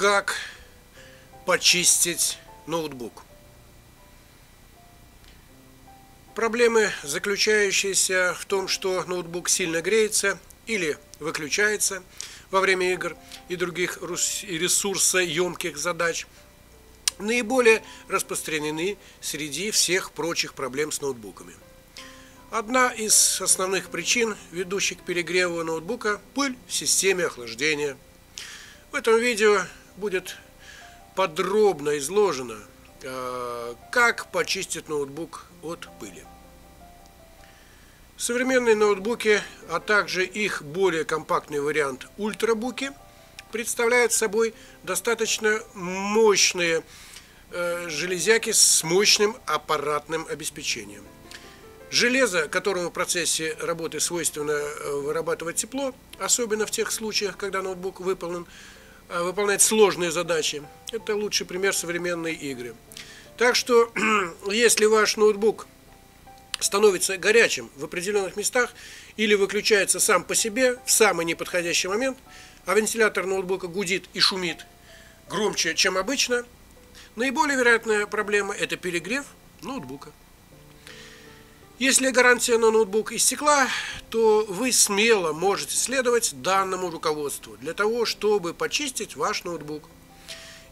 Как почистить ноутбук? Проблемы, заключающиеся в том, что ноутбук сильно греется или выключается во время игр и других ресурсоемких задач, наиболее распространены среди всех прочих проблем с ноутбуками. Одна из основных причин, ведущих к перегреву ноутбука – пыль в системе охлаждения. В этом видео будет подробно изложено, э, как почистить ноутбук от пыли. Современные ноутбуки, а также их более компактный вариант ультрабуки представляют собой достаточно мощные э, железяки с мощным аппаратным обеспечением. Железо, которому в процессе работы свойственно э, вырабатывать тепло, особенно в тех случаях, когда ноутбук выполнен выполнять сложные задачи. Это лучший пример современной игры. Так что, если ваш ноутбук становится горячим в определенных местах или выключается сам по себе в самый неподходящий момент, а вентилятор ноутбука гудит и шумит громче, чем обычно, наиболее вероятная проблема – это перегрев ноутбука. Если гарантия на ноутбук истекла, то вы смело можете следовать данному руководству для того, чтобы почистить ваш ноутбук.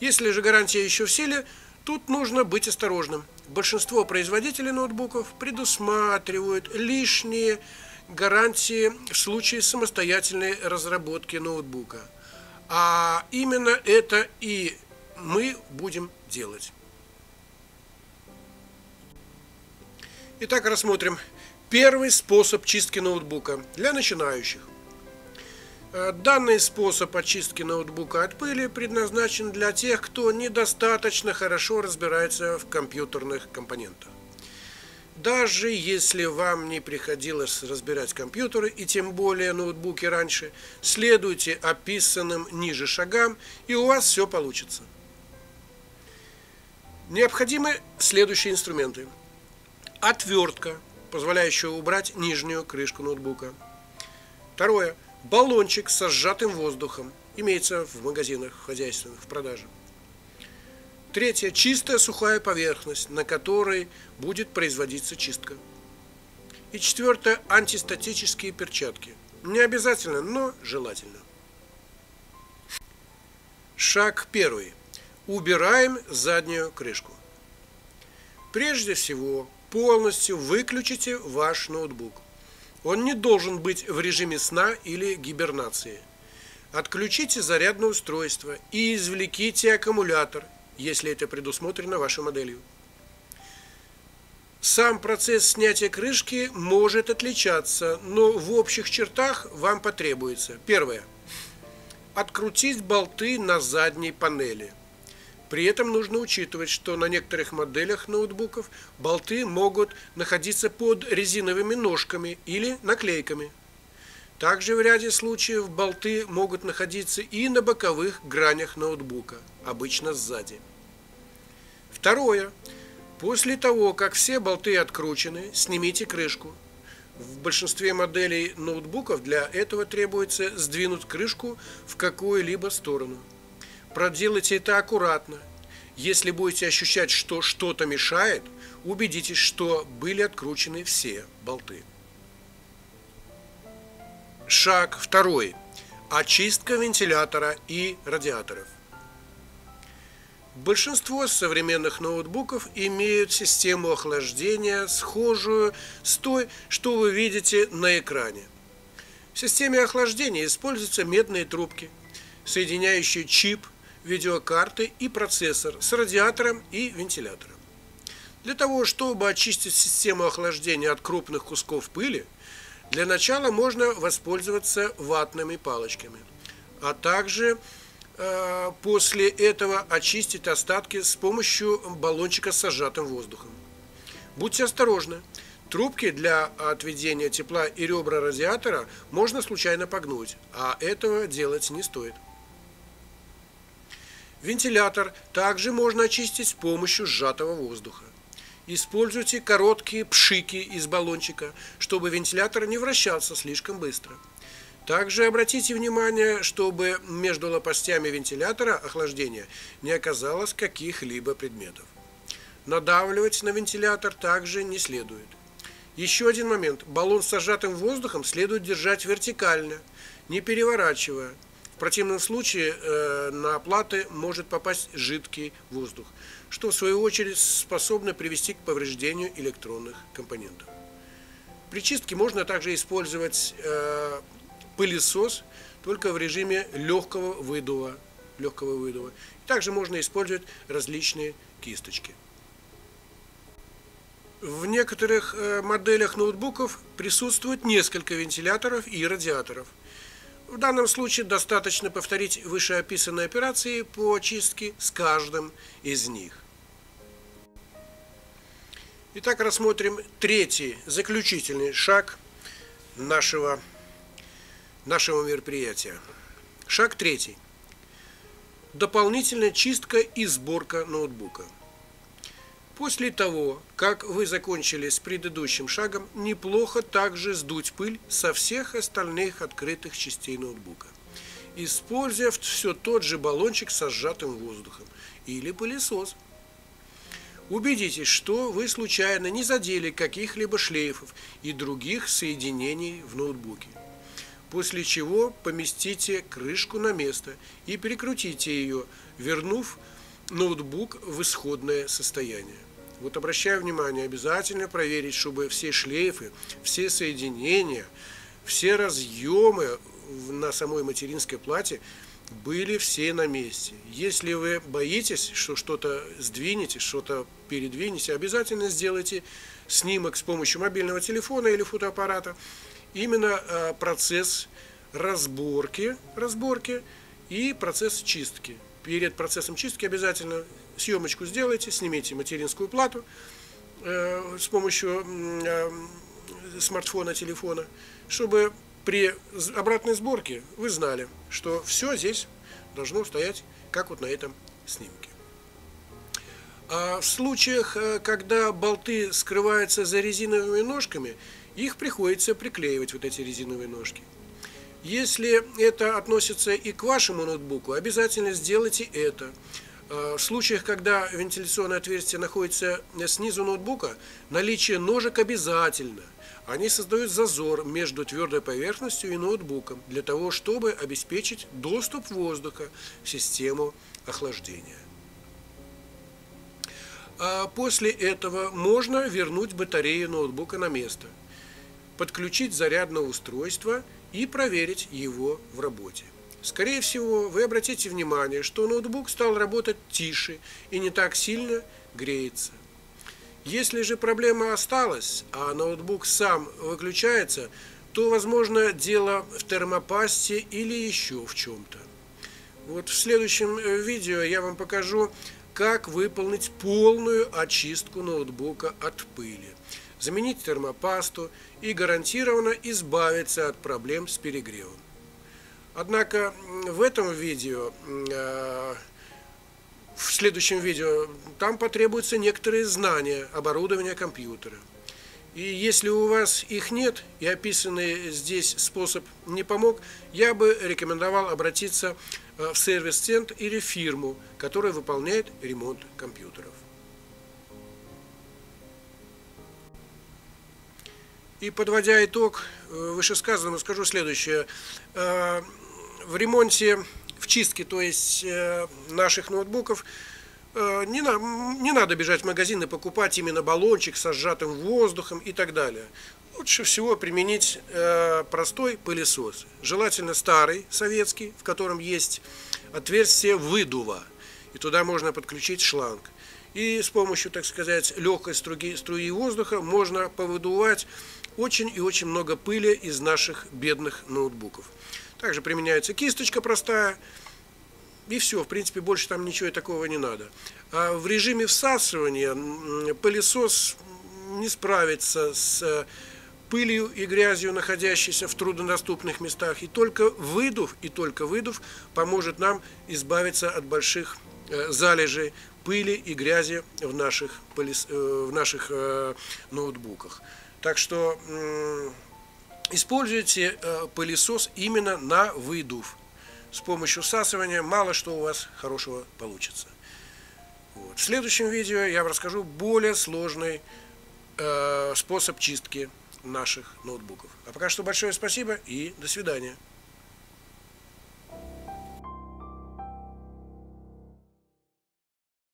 Если же гарантия еще в силе, тут нужно быть осторожным. Большинство производителей ноутбуков предусматривают лишние гарантии в случае самостоятельной разработки ноутбука. А именно это и мы будем делать. Итак, рассмотрим первый способ чистки ноутбука для начинающих. Э, данный способ очистки ноутбука от пыли предназначен для тех, кто недостаточно хорошо разбирается в компьютерных компонентах. Даже если вам не приходилось разбирать компьютеры и тем более ноутбуки раньше, следуйте описанным ниже шагам, и у вас все получится. Необходимы следующие инструменты – отвертка, позволяющая убрать нижнюю крышку ноутбука. Второе. Баллончик со сжатым воздухом. Имеется в магазинах хозяйственных в продаже. Третье. Чистая сухая поверхность, на которой будет производиться чистка. И четвертое. Антистатические перчатки. Не обязательно, но желательно. Шаг первый. Убираем заднюю крышку. Прежде всего, полностью выключите ваш ноутбук. Он не должен быть в режиме сна или гибернации. Отключите зарядное устройство и извлеките аккумулятор, если это предусмотрено вашей моделью. Сам процесс снятия крышки может отличаться, но в общих чертах вам потребуется. Первое. Открутить болты на задней панели – при этом нужно учитывать, что на некоторых моделях ноутбуков болты могут находиться под резиновыми ножками или наклейками. Также в ряде случаев болты могут находиться и на боковых гранях ноутбука, обычно сзади. Второе. После того, как все болты откручены, снимите крышку. В большинстве моделей ноутбуков для этого требуется сдвинуть крышку в какую-либо сторону. Проделайте это аккуратно. Если будете ощущать, что что-то мешает, убедитесь, что были откручены все болты. Шаг второй. Очистка вентилятора и радиаторов. Большинство современных ноутбуков имеют систему охлаждения, схожую с той, что вы видите на экране. В системе охлаждения используются медные трубки, соединяющие чип видеокарты и процессор с радиатором и вентилятором. Для того, чтобы очистить систему охлаждения от крупных кусков пыли, для начала можно воспользоваться ватными палочками, а также э, после этого очистить остатки с помощью баллончика с сжатым воздухом. Будьте осторожны. Трубки для отведения тепла и ребра радиатора можно случайно погнуть, а этого делать не стоит. Вентилятор также можно очистить с помощью сжатого воздуха. Используйте короткие пшики из баллончика, чтобы вентилятор не вращался слишком быстро. Также обратите внимание, чтобы между лопастями вентилятора охлаждения не оказалось каких-либо предметов. Надавливать на вентилятор также не следует. Еще один момент. Баллон с сжатым воздухом следует держать вертикально, не переворачивая. В противном случае э, на платы может попасть жидкий воздух, что в свою очередь способно привести к повреждению электронных компонентов. При чистке можно также использовать э, пылесос только в режиме легкого выдува. Легкого выдува. Также можно использовать различные кисточки. В некоторых э, моделях ноутбуков присутствует несколько вентиляторов и радиаторов – в данном случае достаточно повторить вышеописанные операции по очистке с каждым из них. Итак, рассмотрим третий, заключительный шаг нашего, нашего мероприятия. Шаг третий. Дополнительная чистка и сборка ноутбука. После того, как вы закончили с предыдущим шагом, неплохо также сдуть пыль со всех остальных открытых частей ноутбука, используя все тот же баллончик со сжатым воздухом или пылесос. Убедитесь, что вы случайно не задели каких-либо шлейфов и других соединений в ноутбуке. После чего поместите крышку на место и перекрутите ее, вернув ноутбук в исходное состояние. Вот обращаю внимание, обязательно проверить, чтобы все шлейфы, все соединения, все разъемы на самой материнской плате были все на месте. Если вы боитесь, что что-то сдвинете, что-то передвинете, обязательно сделайте снимок с помощью мобильного телефона или фотоаппарата. Именно э, процесс разборки, разборки и процесс чистки. Перед процессом чистки обязательно съемочку сделайте, снимите материнскую плату э, с помощью э, смартфона, телефона, чтобы при обратной сборке вы знали, что все здесь должно стоять, как вот на этом снимке. А в случаях, э, когда болты скрываются за резиновыми ножками, их приходится приклеивать, вот эти резиновые ножки. Если это относится и к вашему ноутбуку, обязательно сделайте это. Э, в случаях, когда вентиляционное отверстие находится снизу ноутбука, наличие ножек обязательно. Они создают зазор между твердой поверхностью и ноутбуком для того, чтобы обеспечить доступ воздуха в систему охлаждения. А после этого можно вернуть батарею ноутбука на место, подключить зарядное устройство и проверить его в работе. Скорее всего, вы обратите внимание, что ноутбук стал работать тише и не так сильно греется. Если же проблема осталась, а ноутбук сам выключается, то, возможно, дело в термопасте или еще в чем-то. Вот в следующем э, видео я вам покажу, как выполнить полную очистку ноутбука от пыли, заменить термопасту и гарантированно избавиться от проблем с перегревом. Однако в этом видео, э, в следующем видео, там потребуются некоторые знания оборудования компьютера. И если у вас их нет, и описанный здесь способ не помог, я бы рекомендовал обратиться э, в сервис-центр или фирму, которая выполняет ремонт компьютеров. И подводя итог э, вышесказанному, скажу следующее в ремонте, в чистке, то есть э, наших ноутбуков, э, не, на, не надо бежать в магазин и покупать именно баллончик со сжатым воздухом и так далее. Лучше всего применить э, простой пылесос. Желательно старый, советский, в котором есть отверстие выдува. И туда можно подключить шланг. И с помощью, так сказать, легкой струи, струи воздуха можно повыдувать очень и очень много пыли из наших бедных ноутбуков. Также применяется кисточка простая. И все, в принципе, больше там ничего такого не надо. А в режиме всасывания пылесос не справится с пылью и грязью, находящейся в труднодоступных местах. И только выдув, и только выдув поможет нам избавиться от больших э, залежей пыли и грязи в наших, э, в наших э, ноутбуках. Так что используйте э, пылесос именно на выдув. С помощью всасывания мало что у вас хорошего получится. Вот. В следующем видео я вам расскажу более сложный э, способ чистки наших ноутбуков. А пока что большое спасибо и до свидания.